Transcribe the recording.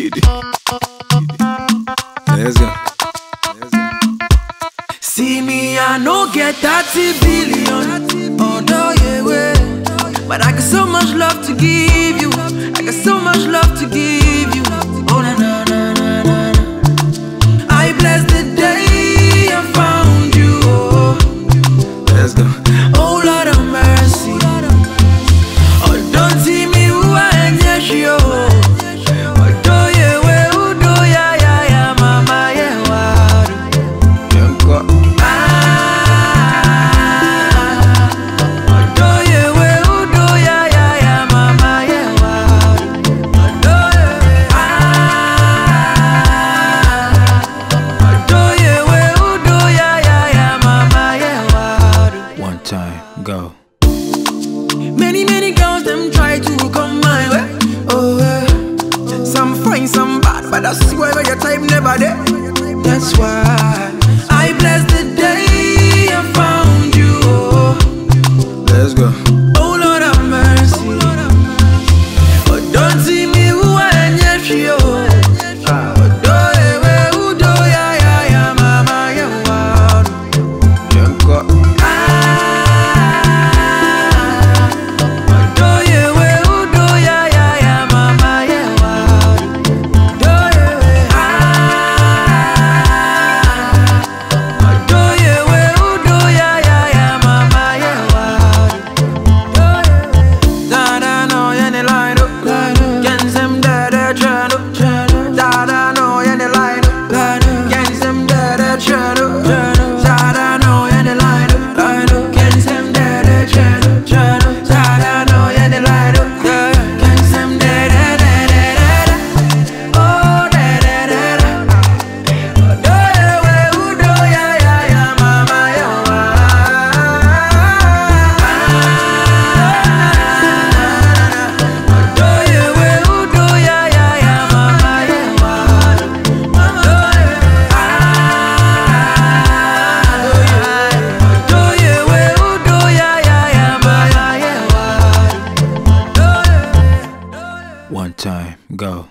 Let's go. Let's go. See me, I no get 30 billion. Oh no, yeah, way. But I got so much love to give you. I got so much love to give. Go. Many, many girls them try to come my way. Oh, eh. some fine, some bad, but I swear your type never there. That's why One time, go.